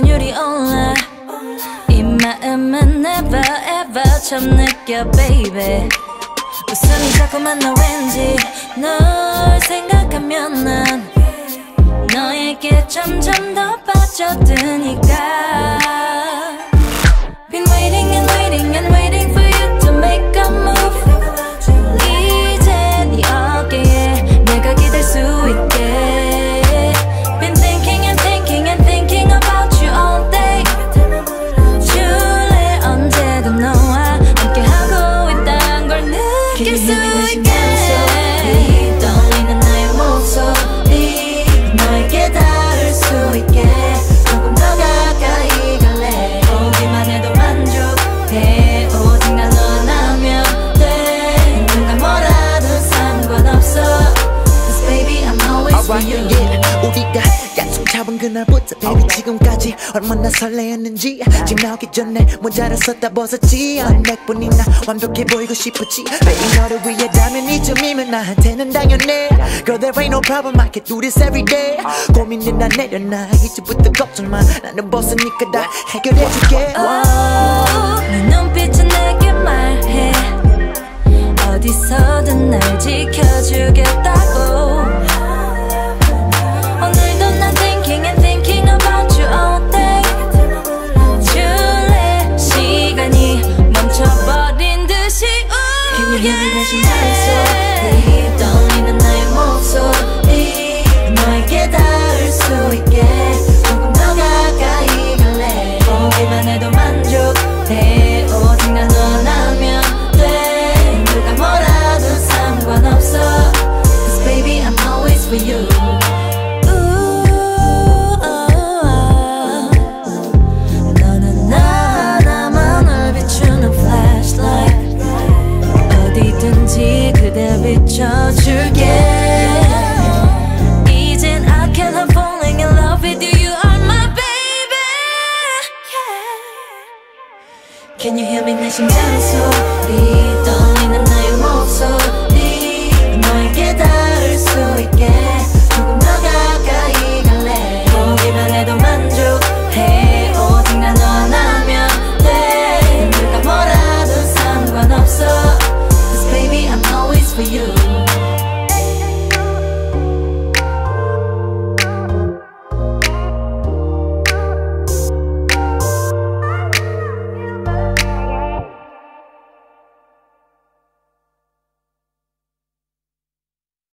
확률이 올라. 이 마음은 never ever 참 느껴 baby. 웃음이 자꾸만 나 왠지 널 생각하면 난 너에게 점점 더 빠져드니까. You yeah. 우리가 약속 잡은 그날부터 baby 지금까지 얼마나 설레었는지 집 나오기 전에 문자를 썼다 벗었지. 내뿐이 나 완벽해 보이고 싶었지. baby 너를 위해라면 이쯤이면 나한테는 당연해. Girl there ain't no problem. I can do this every day. 고민은 나 내려놔. 이제부터 걱정 마. 나는 벗으니까 다 해결해줄게. 어, 네 눈빛은 내게 말해. 어디서든 날 지켜주겠다 yeah, yeah, yeah. 줄게 이젠 I can't help falling in love with you You are my baby yeah. Can you hear me 내 심장의 소리 떨리는 나의 목소리 너에게 닿을 수 있게 조금 더 가까이 갈래 보기만 해도 만족해 오직 난 원하면 돼 누가 뭐라도 상관없어 Cause baby I'm always for you